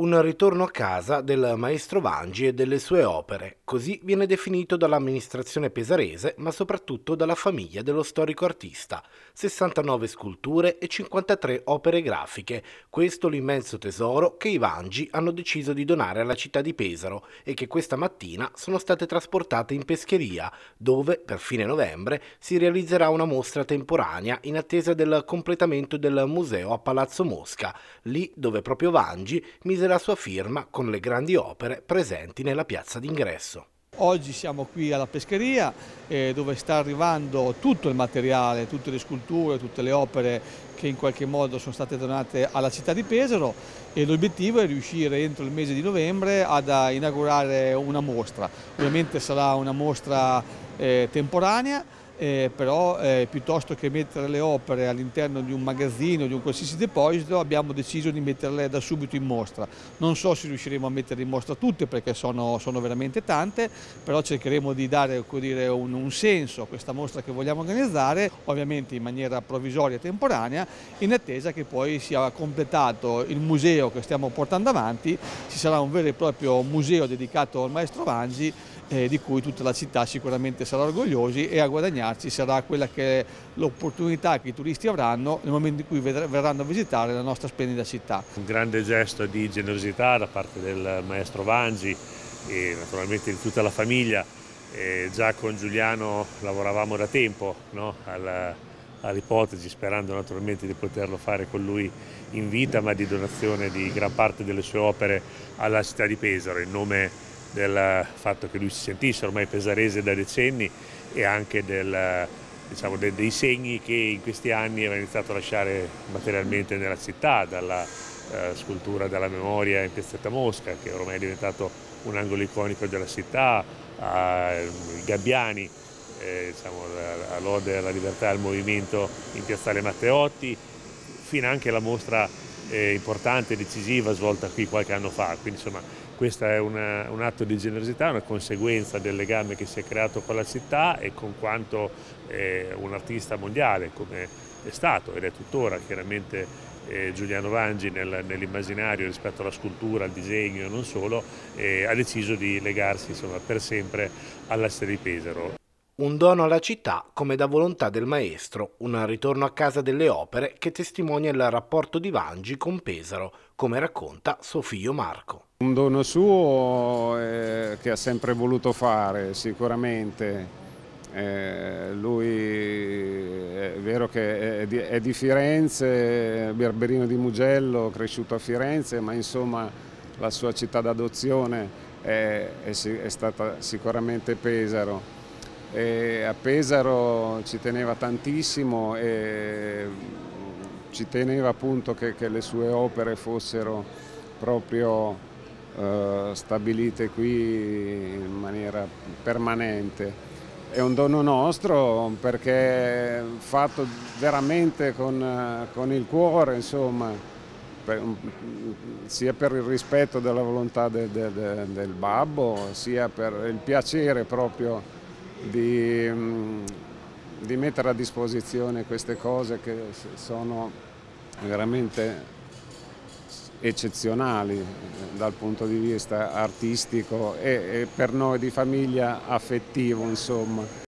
Un ritorno a casa del maestro Vangi e delle sue opere, così viene definito dall'amministrazione pesarese, ma soprattutto dalla famiglia dello storico artista. 69 sculture e 53 opere grafiche, questo l'immenso tesoro che i Vangi hanno deciso di donare alla città di Pesaro e che questa mattina sono state trasportate in pescheria, dove per fine novembre si realizzerà una mostra temporanea in attesa del completamento del museo a Palazzo Mosca, lì dove proprio Vangi mise la sua firma con le grandi opere presenti nella piazza d'ingresso. Oggi siamo qui alla pescheria eh, dove sta arrivando tutto il materiale, tutte le sculture, tutte le opere che in qualche modo sono state donate alla città di Pesaro e l'obiettivo è riuscire entro il mese di novembre ad inaugurare una mostra. Ovviamente sarà una mostra eh, temporanea eh, però eh, piuttosto che mettere le opere all'interno di un magazzino, di un qualsiasi deposito, abbiamo deciso di metterle da subito in mostra. Non so se riusciremo a metterle in mostra tutte perché sono, sono veramente tante, però cercheremo di dare dire, un, un, senso a questa mostra che vogliamo organizzare, ovviamente in maniera provvisoria e temporanea, in attesa che poi sia completato il museo che stiamo portando avanti, ci sarà un vero e proprio museo dedicato al maestro Vangi eh, di cui tutta la città sicuramente sarà orgogliosa e a guadagnarci sarà quella che è l'opportunità che i turisti avranno nel momento in cui verranno a visitare la nostra splendida città. Un grande gesto di generosità da parte del maestro Vangi e naturalmente di tutta la famiglia. E già con Giuliano lavoravamo da tempo no? all'ipotesi, sperando naturalmente di poterlo fare con lui in vita, ma di donazione di gran parte delle sue opere alla città di Pesaro in nome del fatto che lui si sentisse ormai pesarese da decenni e anche del, diciamo, de, dei segni che in questi anni aveva iniziato a lasciare materialmente nella città, dalla eh, scultura della memoria in Piazzetta Mosca, che ormai è diventato un angolo iconico della città, ai gabbiani, eh, diciamo, all'Ode alla libertà e al movimento in Piazzale Matteotti, fino anche alla mostra eh, importante e decisiva svolta qui qualche anno fa. Quindi insomma questo è una, un atto di generosità, una conseguenza del legame che si è creato con la città e con quanto eh, un artista mondiale come è stato ed è tuttora chiaramente eh, Giuliano Vangi nel, nell'immaginario rispetto alla scultura, al disegno e non solo, eh, ha deciso di legarsi insomma, per sempre all'essere di Pesaro. Un dono alla città come da volontà del maestro, un ritorno a casa delle opere che testimonia il rapporto di Vangi con Pesaro, come racconta suo figlio Marco. Un dono suo eh, che ha sempre voluto fare sicuramente, eh, lui è vero che è di, è di Firenze, Berberino di Mugello, cresciuto a Firenze, ma insomma la sua città d'adozione è, è, è stata sicuramente Pesaro. E a Pesaro ci teneva tantissimo e ci teneva appunto che, che le sue opere fossero proprio eh, stabilite qui in maniera permanente. È un dono nostro perché fatto veramente con, con il cuore, insomma, per, sia per il rispetto della volontà de, de, de, del babbo, sia per il piacere proprio di, mm, di mettere a disposizione queste cose che sono veramente eccezionali eh, dal punto di vista artistico e, e per noi di famiglia affettivo insomma.